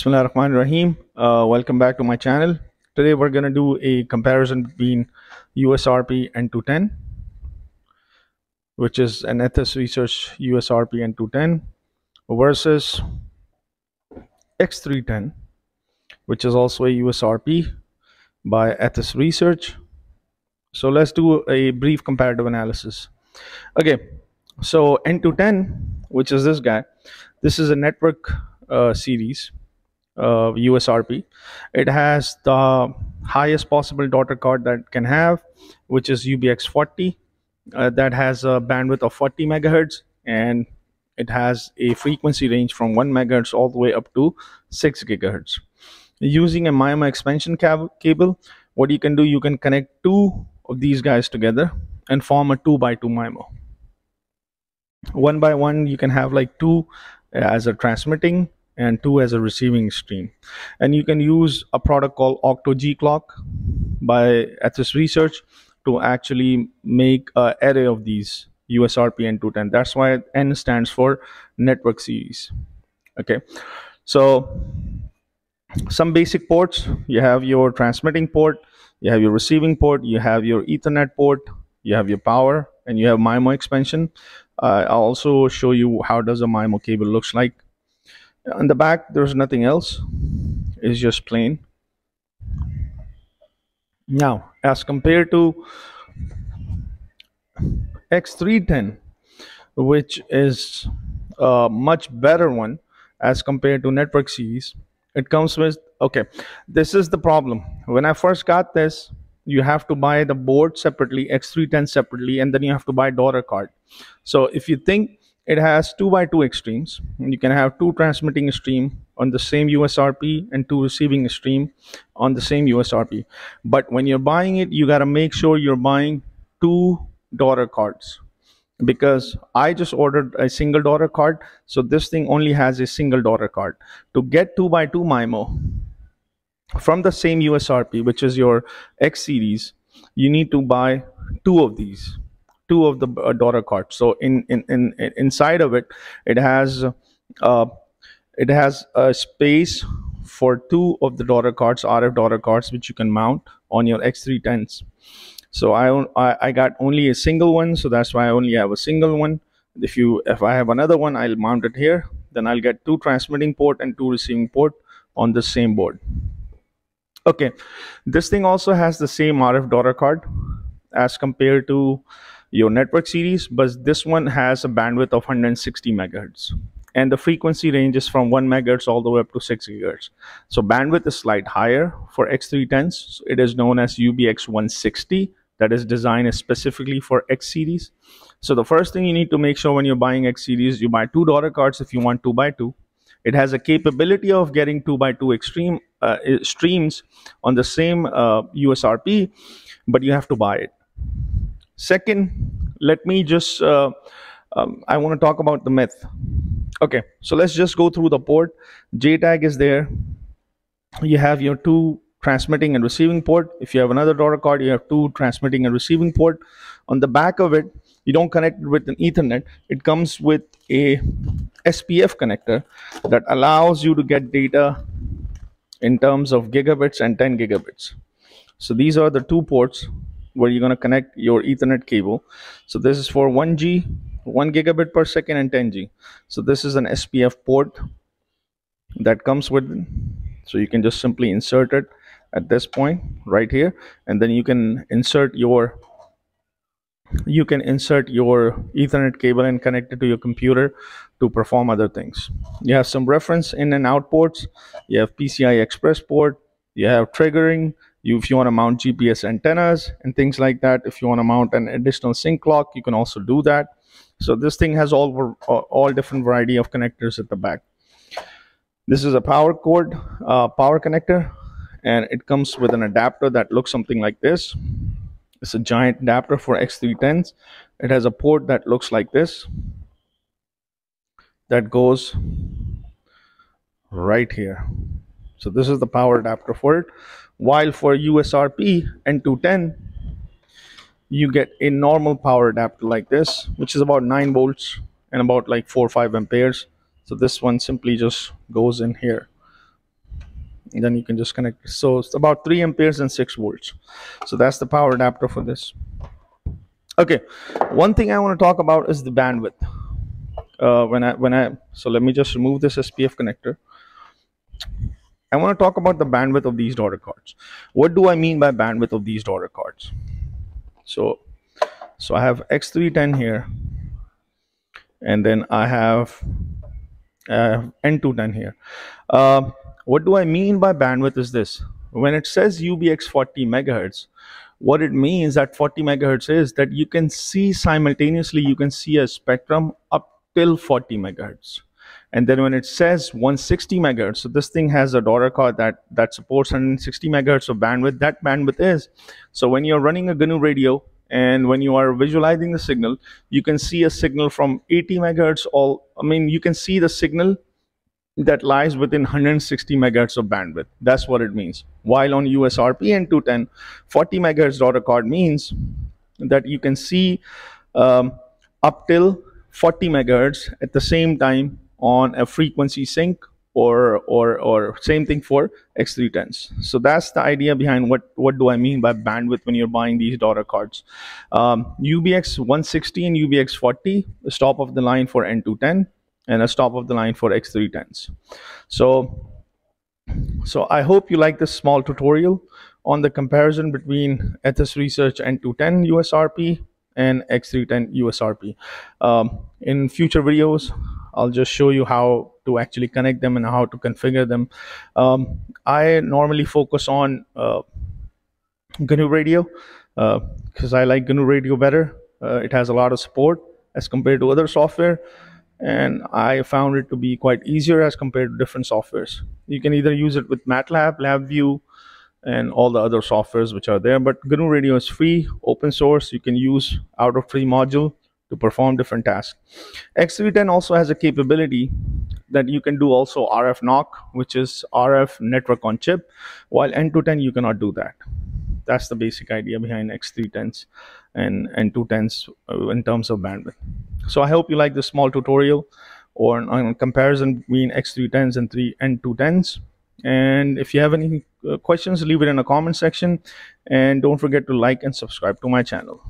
Bismillah ar-Rahman rahim Uh, welcome back to my channel. Today we're going to do a comparison between USRP N210, which is an Ettus Research USRP N210 versus X310, which is also a USRP by Ettus Research. So let's do a brief comparative analysis. Okay, so N210, which is this guy, this is a network uh, series uh, USRP. It has the highest possible daughter card that can have, which is UBX40. Uh, that has a bandwidth of 40 megahertz and it has a frequency range from 1 megahertz all the way up to 6 gigahertz. Using a MIMO expansion cab cable, what you can do, you can connect two of these guys together and form a 2 by 2 MIMO. One by one, you can have like two as a transmitting and two as a receiving stream. And you can use a product called Octo G Clock by Ettus Research to actually make an array of these USRP N210. That's why N stands for network series. Okay, so some basic ports you have your transmitting port, you have your receiving port, you have your Ethernet port, you have your power, and you have MIMO expansion. Uh, I'll also show you how does a MIMO cable looks like on the back there's nothing else. It's just plain. Now as compared to x310 which is a much better one as compared to network series it comes with okay this is the problem. When i first got this you have to buy the board separately x310 separately and then you have to buy daughter card. So if you think it has 2 by 2 extremes. You can have two transmitting stream on the same usrp and two receiving stream on the same usrp but when you're buying it you got to make sure you're buying two daughter cards. Because i just ordered a single daughter card so this thing only has a single daughter card. To get 2 by 2 mimo from the same usrp which is your x series you need to buy two of these two of the uh, daughter cards. So in, in in inside of it it has uh, it has a space for two of the daughter cards rf daughter cards which you can mount on your x310s so I, I i got only a single one so that's why i only have a single one. If you if i have another one i'll mount it here. Then i'll get two transmitting port and two receiving port on the same board. Okay. This thing also has the same rf daughter card as compared to your network series but this one has a bandwidth of 160 megahertz. And the frequency range is from 1 megahertz all the way up to 6 gigahertz. So bandwidth is slight higher for x310s so it is known as ubx 160 that is designed specifically for x series. So the first thing you need to make sure when you're buying x series you buy two daughter cards if you want 2 by 2 it has a capability of getting 2 by 2 extreme uh, streams on the same uh, usrp but you have to buy it Second, let me just, uh, um, I want to talk about the myth. Okay, so let's just go through the port. JTAG is there. You have your two transmitting and receiving port. If you have another daughter card, you have two transmitting and receiving port. On the back of it, you don't connect it with an Ethernet. It comes with a SPF connector that allows you to get data in terms of gigabits and 10 gigabits. So these are the two ports where you're going to connect your ethernet cable. So this is for 1g 1 gigabit per second and 10g so this is an spf port that comes with it. so you can just simply insert it at this point right here and then you can insert your you can insert your ethernet cable and connect it to your computer to perform other things. You have some reference in and out ports. You have pci express port. You have triggering you if you want to mount gps antennas and things like that if you want to mount an additional sync clock you can also do that. So this thing has all all different variety of connectors at the back. This is a power cord uh, power connector and it comes with an adapter that looks something like this. It's a giant adapter for x310s it has a port that looks like this. That goes right here so this is the power adapter for it. While for USRP N210 you get a normal power adapter like this which is about 9 volts and about like 4 or 5 amperes. So this one simply just goes in here. And then you can just connect. So it's about 3 amperes and 6 volts. So that's the power adapter for this. Okay one thing i want to talk about is the bandwidth. Uh, when i when i so let me just remove this spf connector i want to talk about the bandwidth of these daughter cards what do i mean by bandwidth of these daughter cards so so i have x310 here and then i have uh, n210 here uh, what do I mean by bandwidth is this. When it says UBX 40 megahertz, what it means that 40 megahertz is that you can see simultaneously, you can see a spectrum up till 40 megahertz. And then when it says 160 megahertz, so this thing has a daughter card that, that supports 160 megahertz of bandwidth, that bandwidth is. So when you're running a GNU radio and when you are visualizing the signal, you can see a signal from 80 megahertz all, I mean, you can see the signal that lies within 160 megahertz of bandwidth. That's what it means. While on USRP N210, 40 megahertz daughter card means that you can see um, up till 40 megahertz at the same time on a frequency sync or or or same thing for x310s so that's the idea behind what what do i mean by bandwidth when you're buying these daughter cards um, ubx 160 and ubx 40 is top of the line for n210 and a top of the line for X310s. So, so I hope you like this small tutorial on the comparison between Ettus Research N210 USRP and X310 USRP. Um, in future videos, I'll just show you how to actually connect them and how to configure them. Um, I normally focus on uh, GNU Radio because uh, I like GNU Radio better. Uh, it has a lot of support as compared to other software and I found it to be quite easier as compared to different softwares. You can either use it with MATLAB, LabVIEW, and all the other softwares which are there. But GNU Radio is free, open source. You can use out of free module to perform different tasks. X310 also has a capability that you can do also RF NOC, which is RF network on chip, while N210 you cannot do that. That's the basic idea behind X310s and N210s uh, in terms of bandwidth. So I hope you like this small tutorial or on comparison between X310s and 3 N210s. And if you have any uh, questions, leave it in the comment section. And don't forget to like and subscribe to my channel.